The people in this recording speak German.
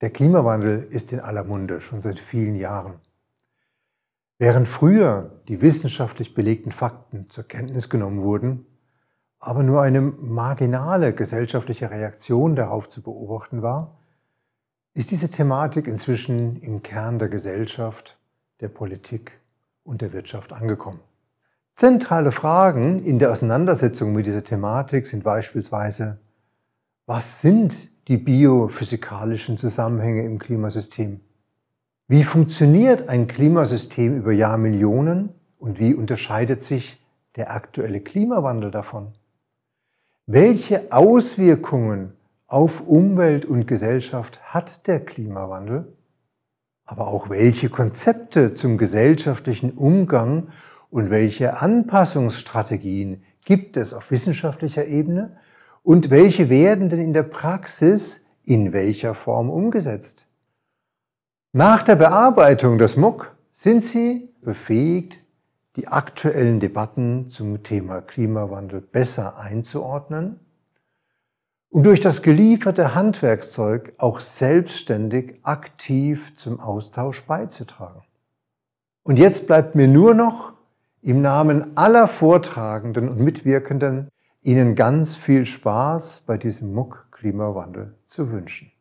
Der Klimawandel ist in aller Munde schon seit vielen Jahren. Während früher die wissenschaftlich belegten Fakten zur Kenntnis genommen wurden, aber nur eine marginale gesellschaftliche Reaktion darauf zu beobachten war, ist diese Thematik inzwischen im Kern der Gesellschaft, der Politik und der Wirtschaft angekommen. Zentrale Fragen in der Auseinandersetzung mit dieser Thematik sind beispielsweise, was sind die biophysikalischen Zusammenhänge im Klimasystem? Wie funktioniert ein Klimasystem über Jahrmillionen und wie unterscheidet sich der aktuelle Klimawandel davon? Welche Auswirkungen auf Umwelt und Gesellschaft hat der Klimawandel? Aber auch welche Konzepte zum gesellschaftlichen Umgang und welche Anpassungsstrategien gibt es auf wissenschaftlicher Ebene und welche werden denn in der Praxis in welcher Form umgesetzt? Nach der Bearbeitung des MOOC sind Sie befähigt, die aktuellen Debatten zum Thema Klimawandel besser einzuordnen und durch das gelieferte Handwerkszeug auch selbstständig aktiv zum Austausch beizutragen. Und jetzt bleibt mir nur noch im Namen aller Vortragenden und Mitwirkenden Ihnen ganz viel Spaß bei diesem MOOC Klimawandel zu wünschen.